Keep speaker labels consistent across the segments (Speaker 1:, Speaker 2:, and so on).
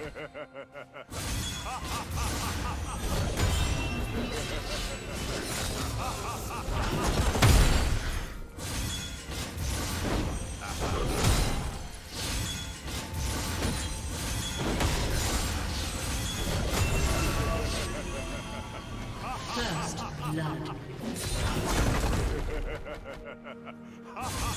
Speaker 1: First blood.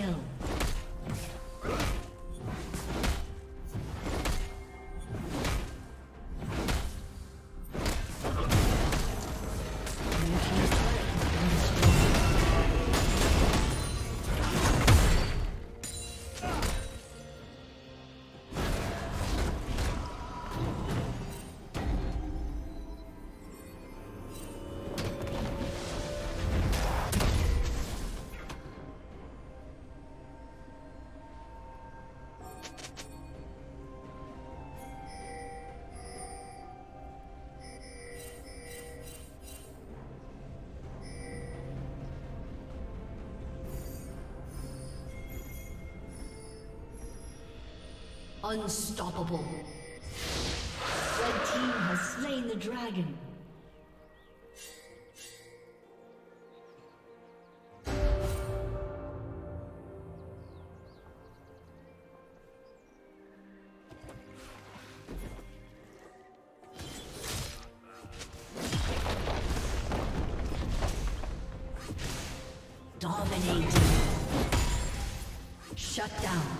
Speaker 1: kill. Unstoppable. Red team has slain the dragon. Dominating. Shut down.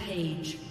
Speaker 1: Rampage.